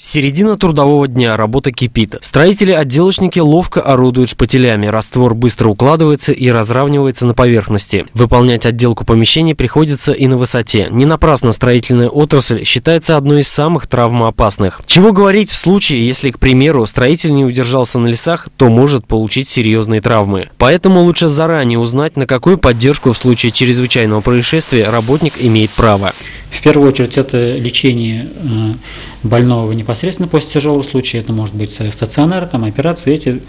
Середина трудового дня, работа кипит. Строители-отделочники ловко орудуют шпателями, раствор быстро укладывается и разравнивается на поверхности. Выполнять отделку помещений приходится и на высоте. Не напрасно строительная отрасль считается одной из самых травмоопасных. Чего говорить в случае, если, к примеру, строитель не удержался на лесах, то может получить серьезные травмы. Поэтому лучше заранее узнать, на какую поддержку в случае чрезвычайного происшествия работник имеет право. В первую очередь это лечение э, больного непосредственно после тяжелого случая, это может быть стационар, там операции, эти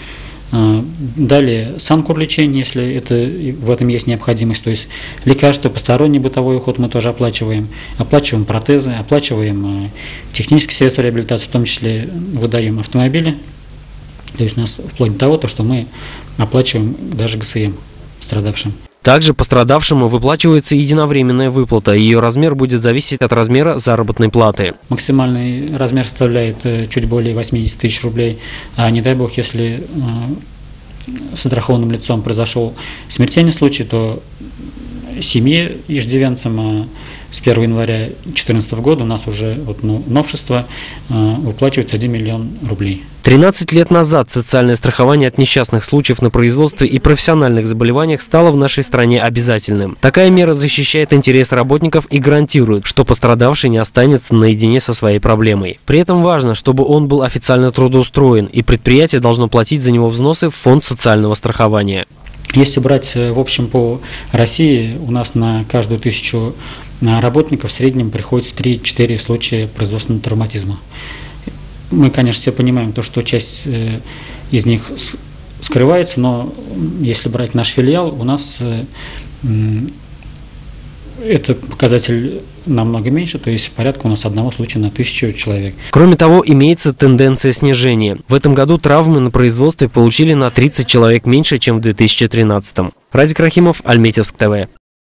э, Далее санкур лечение, если это, в этом есть необходимость, то есть лекарства, посторонний бытовой уход мы тоже оплачиваем, оплачиваем протезы, оплачиваем э, технические средства реабилитации, в том числе выдаем автомобили, то есть у нас вплоть до того, то, что мы оплачиваем даже ГСМ страдавшим. Также пострадавшему выплачивается единовременная выплата. Ее размер будет зависеть от размера заработной платы. Максимальный размер составляет э, чуть более 80 тысяч рублей. А не дай бог, если э, с страхованным лицом произошел смертельный случай, то семье иждивенцам а с 1 января 2014 года у нас уже вот, ну, новшество э, выплачивается 1 миллион рублей. 13 лет назад социальное страхование от несчастных случаев на производстве и профессиональных заболеваниях стало в нашей стране обязательным. Такая мера защищает интерес работников и гарантирует, что пострадавший не останется наедине со своей проблемой. При этом важно, чтобы он был официально трудоустроен, и предприятие должно платить за него взносы в фонд социального страхования. Если брать э, в общем по России, у нас на каждую тысячу э, работников в среднем приходится 3-4 случая производственного травматизма. Мы, конечно, все понимаем то, что часть э, из них скрывается, но если брать наш филиал, у нас это показатель намного меньше, то есть порядка у нас одного случая на тысячу человек. Кроме того, имеется тенденция снижения. В этом году травмы на производстве получили на 30 человек меньше, чем в 2013. Радик Рахимов, Альметьевск ТВ.